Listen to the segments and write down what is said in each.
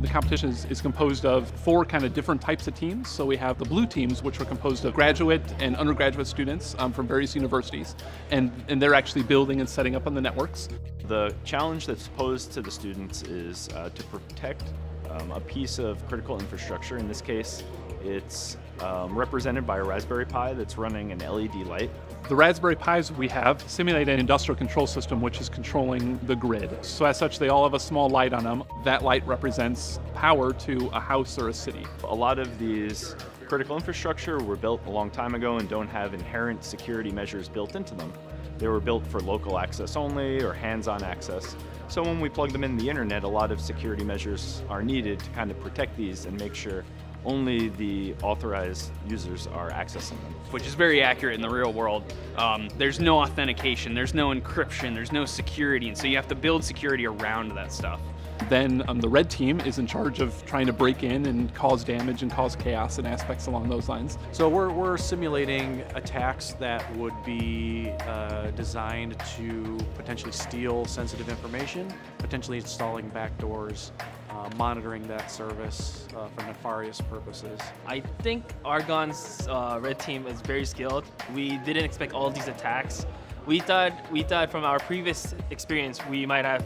The competition is, is, composed of four kind of different types of teams. So we have the blue teams, which are composed of graduate and undergraduate students um, from various universities, and, and they're actually building and setting up on the networks. The challenge that's posed to the students is uh, to protect um, a piece of critical infrastructure. In this case, it's um, represented by a Raspberry Pi that's running an LED light. The Raspberry Pis we have simulate an industrial control system which is controlling the grid. So as such, they all have a small light on them. That light represents power to a house or a city. A lot of these critical infrastructure were built a long time ago and don't have inherent security measures built into them. They were built for local access only or hands-on access. So when we plug them in the internet, a lot of security measures are needed to kind of protect these and make sure only the authorized users are accessing them. Which is very accurate in the real world. Um, there's no authentication, there's no encryption, there's no security, and so you have to build security around that stuff. Then um, the red team is in charge of trying to break in and cause damage and cause chaos and aspects along those lines. So we're, we're simulating attacks that would be uh, designed to potentially steal sensitive information, potentially installing backdoors, uh, monitoring that service uh, for nefarious purposes. I think Argonne's uh, red team is very skilled. We didn't expect all these attacks. We thought we thought from our previous experience we might have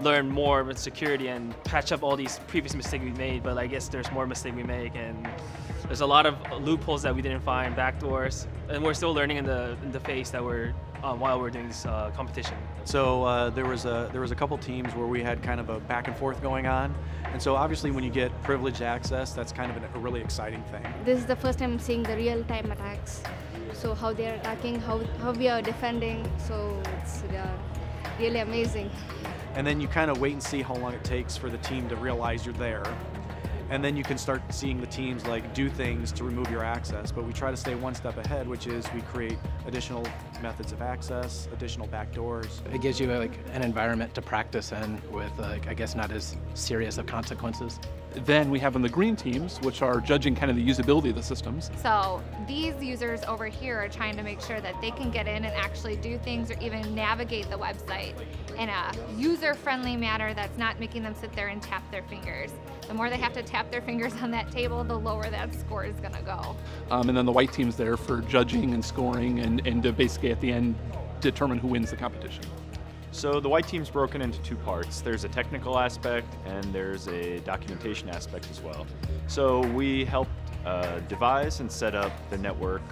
learned more with security and patch up all these previous mistakes we made, but I guess there's more mistakes we make and there's a lot of loopholes that we didn't find, backdoors, and we're still learning in the in the phase that we're uh, while we're doing this uh, competition. So uh, there was a there was a couple teams where we had kind of a back and forth going on, and so obviously when you get privileged access, that's kind of a really exciting thing. This is the first time seeing the real-time attacks. So how they're attacking, how how we are defending. So it's really amazing. And then you kind of wait and see how long it takes for the team to realize you're there and then you can start seeing the teams like do things to remove your access. But we try to stay one step ahead, which is we create additional methods of access, additional backdoors. It gives you like an environment to practice in with like I guess not as serious of consequences. Then we have on the green teams, which are judging kind of the usability of the systems. So these users over here are trying to make sure that they can get in and actually do things or even navigate the website in a user-friendly manner that's not making them sit there and tap their fingers. The more they have to tap their fingers on that table, the lower that score is going to go. Um, and then the white team's there for judging and scoring and, and to basically at the end determine who wins the competition. So the white team's broken into two parts. There's a technical aspect and there's a documentation aspect as well. So we helped uh, devise and set up the network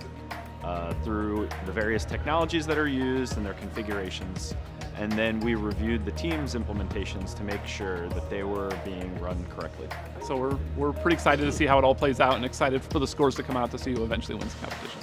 uh, through the various technologies that are used and their configurations. And then we reviewed the team's implementations to make sure that they were being run correctly. So we're, we're pretty excited to see how it all plays out and excited for the scores to come out to see who eventually wins the competition.